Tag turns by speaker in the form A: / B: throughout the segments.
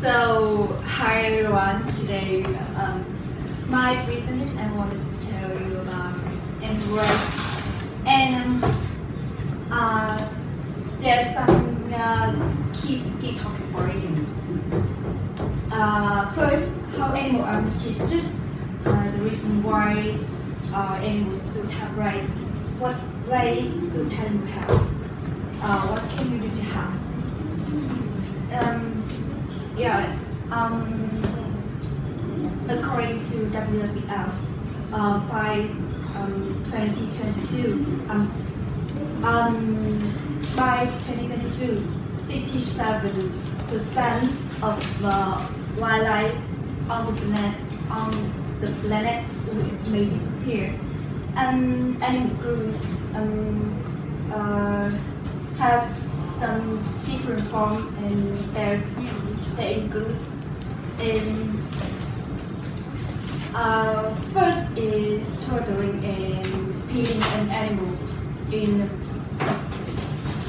A: So, hi everyone. Today, um, my reason is I want to tell you about embrace. And uh, there's some uh, key, key topic for you. Uh, first, how animals are registered. Uh, the reason why uh, animals should have right. What rights should animals have? Uh, what can you do to have? Um, yeah, um, according to WWF, uh, by um, 2022, um, um, by 2022, 67% of the wildlife on the planet on the planet may disappear, and animal groups um, uh, has some different form and there's in uh, first is torturing and killing an animal in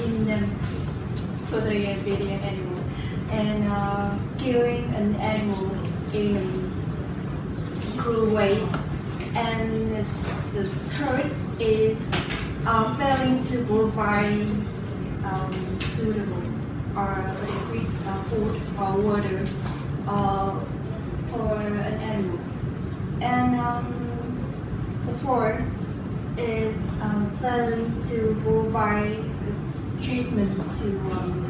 A: in torturing and killing an animal and uh, killing an animal in cruel way. And the third is uh, failing to provide um, suitable or liquid uh, food or water uh, for an animal. And um, the fourth is um, failing to provide treatment to um,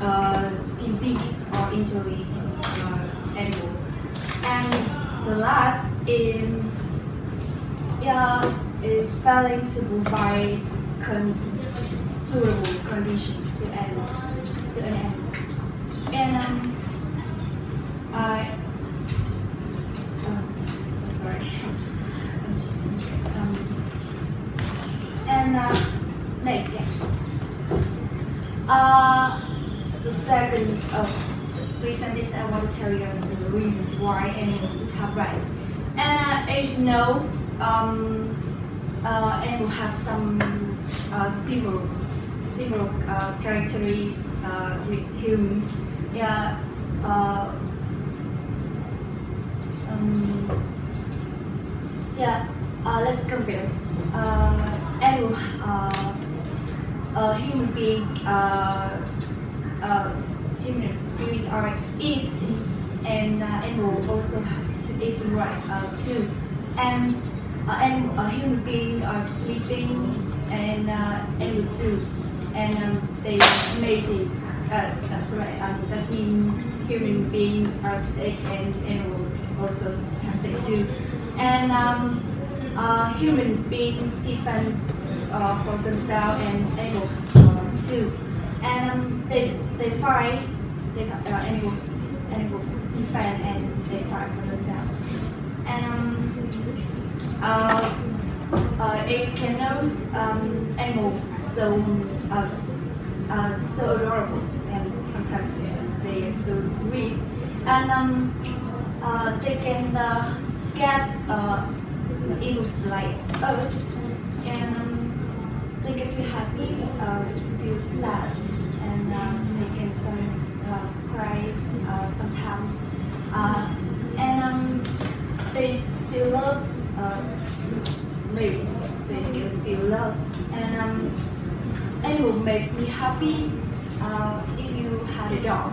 A: uh, disease or injuries uh, animal. And the last is yeah is failing to provide con- suitable condition to animal to an animal. And um, I oh, sorry. I'm just um, and uh, yeah. Uh, the second of reason I want to tell you the reasons why animals have right. And uh, as you know, um, uh, animals have some uh, similar similar uh, characteristics uh, with human. Yeah. Uh, um, yeah. Uh, let's compare. Uh, animal, uh, a human being, uh, uh, human being are eating, and uh, also have to eat right uh, too, and uh, and a human being are sleeping, and uh, animal too, and um, they mating. Uh, that's right. Um, means human being are sick, and animal also have sick too, and um, uh, human being defend uh, for themselves and animal uh, too, and um, they they fight. They uh, animal animal defend and they fight for themselves, and um, uh, uh, it can um, animal so uh, uh, so adorable and sometimes they are, so sweet. And um, uh, they can uh, get uh, like birds and um, they can feel happy, uh, feel sad. And um, they can some, uh, cry sometimes. And um, they feel love uh, so they can feel love. And um, it will make me happy uh, if you had a dog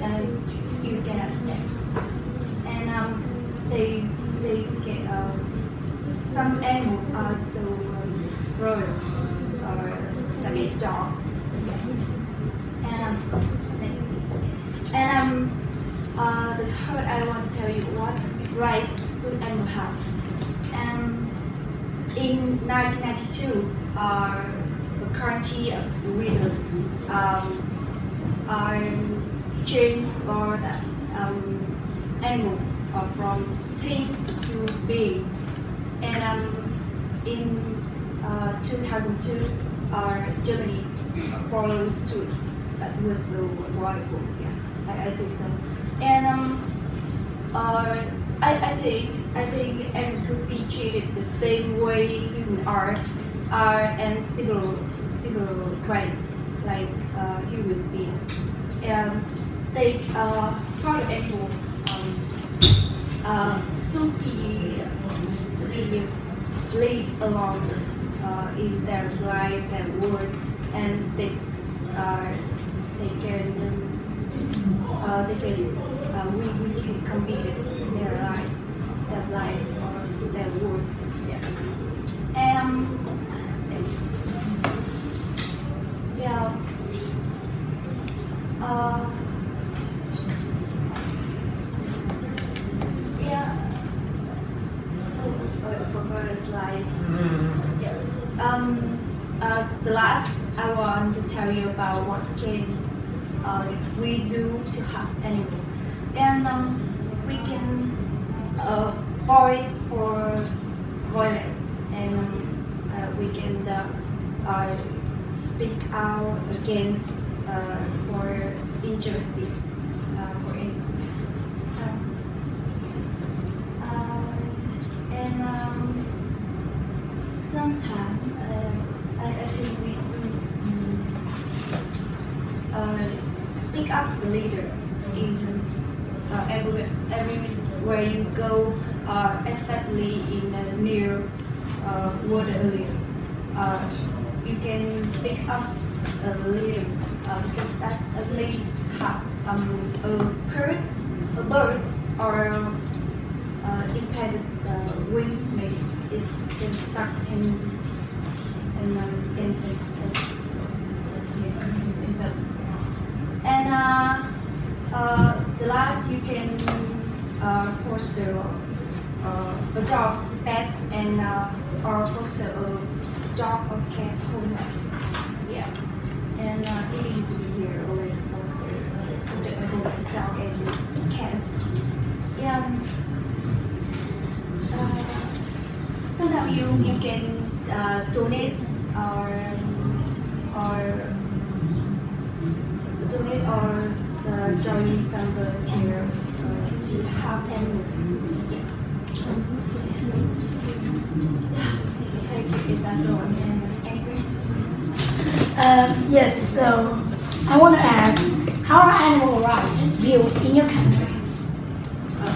A: and you get a snake. And um, they they get uh, some animals are so um, royal or like dog. And um, and um, uh, the third I want to tell you what right should animal have. And in 1992, uh, the country of Sweden um, changed for the um, animal uh, from pink to big. And um, in uh, 2002, uh, Germany followed suit. That was so wonderful. Yeah, I, I think so. And um, uh, I, I think I think animals should be treated the same way human are, are and similar similar rights like uh, human being. Um, they uh, the animal um, uh, be should live along uh, in their life, their work, and they uh, they can uh, they can uh, we, we can compete in their lives, their life, or their work. Yeah. And um, yeah. Uh, yeah. Oh, I forgot a slide. Yeah. Um, uh, the last I want to tell you about what can uh, we do to help animal, and um, we can uh, voice for violence, and um, uh, we can uh, uh, speak out against uh, for injustice uh, for and um, sometimes uh, I, I think we should mm, uh, pick up the leader in uh, everywhere, everywhere you go, uh, especially in the new uh, world area. Uh, you can pick up a leader uh, because at least have um, a bird, a bird or uh, impeded uh, wing maybe is, stuck in in um, in, in, in the and uh, uh, the last you can uh, foster uh, a dog pet and uh, or foster a dog or cat homeless yeah. And uh, it be here always foster a homeless dog and cat. Yeah. Uh, sometimes you you can uh, donate or uh, join some volunteer uh, to help animals. Yeah. Thank you. If that's And any questions?
B: Um, yes, so I want to ask, how are animal rights viewed in your country?
A: Uh?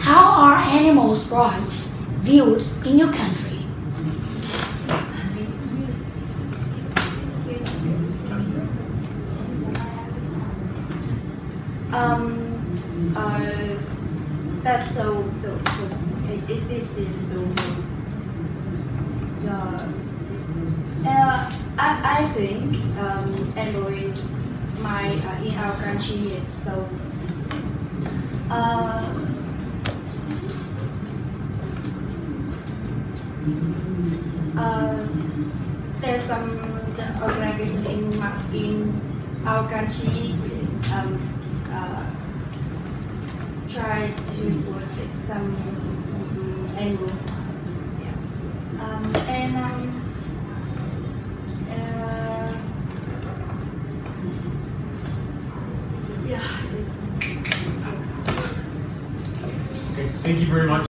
B: How are animals' rights viewed in your country?
A: Um, uh, that's so so so. It, it, this is so. Uh, uh, I I think um, Android, my uh, in our country is so. Uh, uh, there's some organization in in our country um, try to work with some animal. Yeah. Um, and um, uh, yeah,
C: Okay, thank you very much.